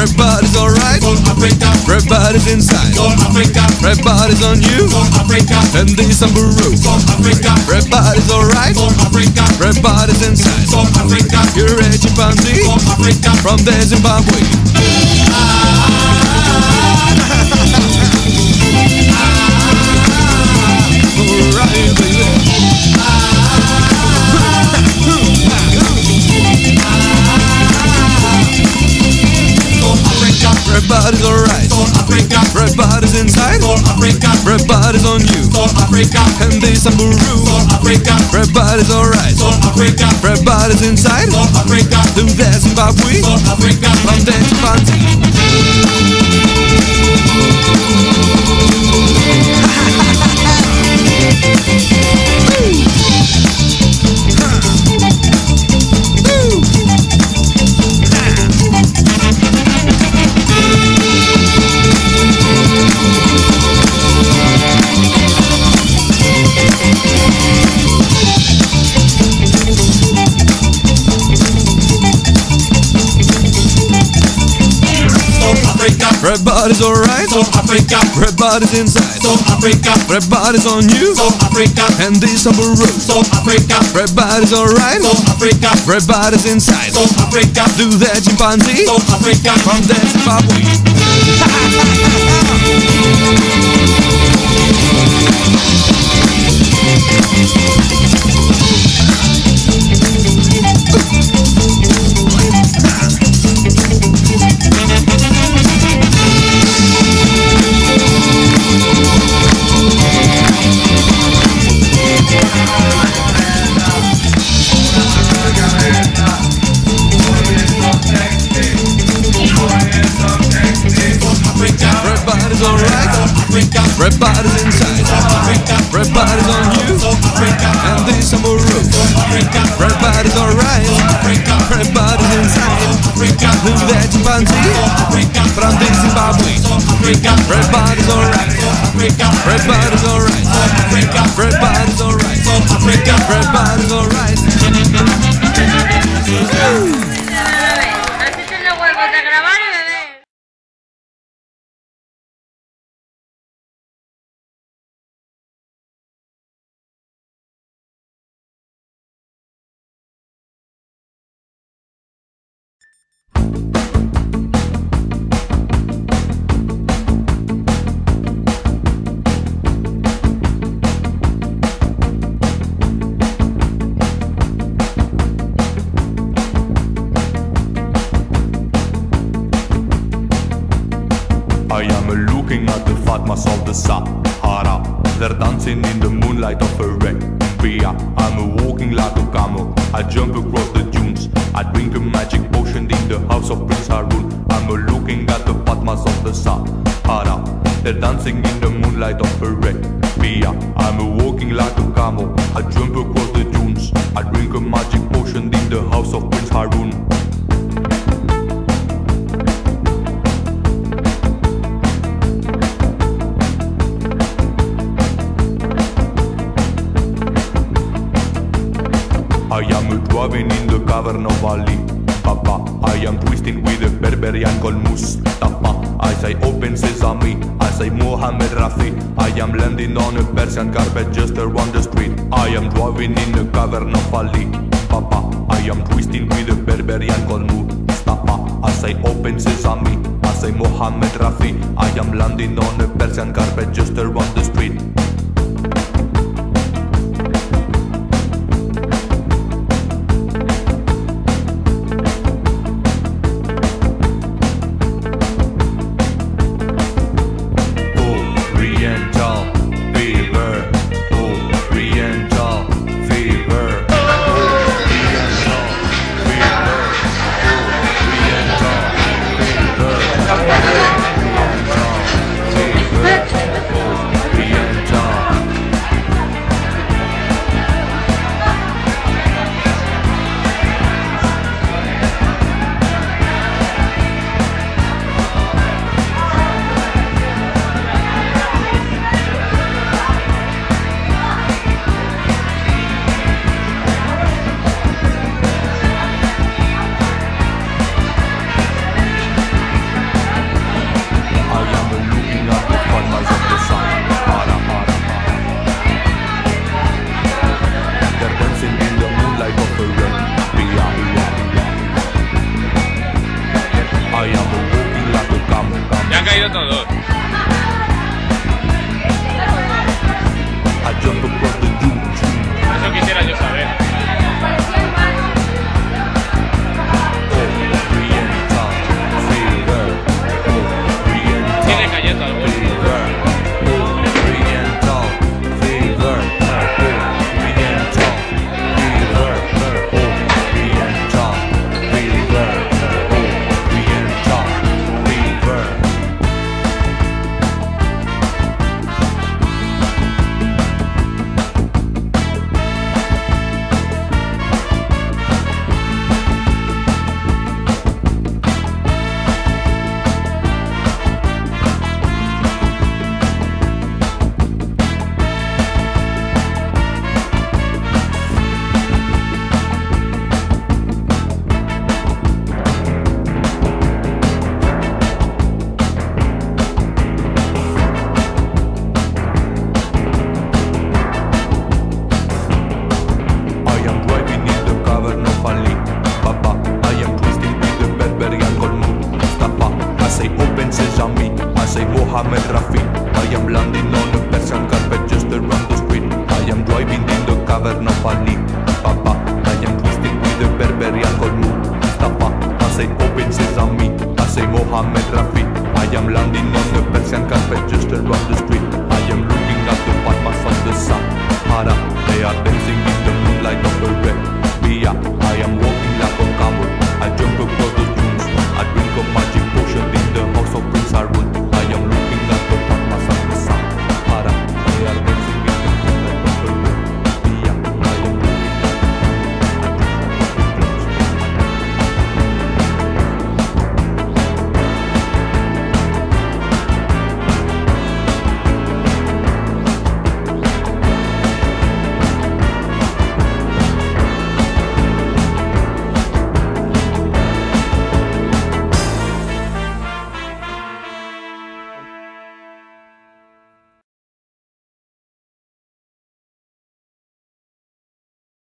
Everybody's alright. Con Africa, Everybody's inside. con Africa, Everybody's on you. con Africa, And this Samburu. con Africa, Everybody's alright. con Africa, Everybody's inside. con Africa, You're a chimpanzee con Africa. from the Zimbabwe. Alright, inside. con Africa, Everybody's on you. con Africa, And this Samburu. con Africa, Everybody's alright. con Africa, Everybody's inside. con Africa, Do the Zimbabwe. con Africa. From the Everybody's alright. con Africa, Everybody's inside. con Africa, Everybody's on you. con Africa, And this Samburu. con Africa, Everybody's alright. con Africa, Everybody's inside. con Africa, Do the chimpanzee. con Africa. From the Zimbabwe. Everybody's inside. Everybody's on you. And this Samburu. Everybody's alright. Everybody's inside. Do the chimpanzee. From the Zimbabwe. Everybody's alright. Everybody's alright. Everybody's alright. Everybody's alright. Looking at the Fatmas of the Sahara. They're dancing in the moonlight of Arabia. I'm walking like a camel. I jump across the dunes. I drink a magic potion in the house of Prince Harun. I'm looking at the Fatmas of the Sahara. They're dancing in the moonlight of Arabia. I'm walking like a camel. I jump across the dunes. I drink a magic potion in the house of Prince Harun. Papa I am twisting with a Berberian called Mustafa. I open sesame, I Mohammed Rafi. I am landing on a Persian carpet just around the street. I am driving in the cavern of Ali. Papa I am twisting with a Berberian called Mustafa. I open sesame, I Mohammed Rafi. I am landing on a Persian carpet just around the street It on me, I say Mohammed Rafi. I am landing on the Persian carpet just around the street.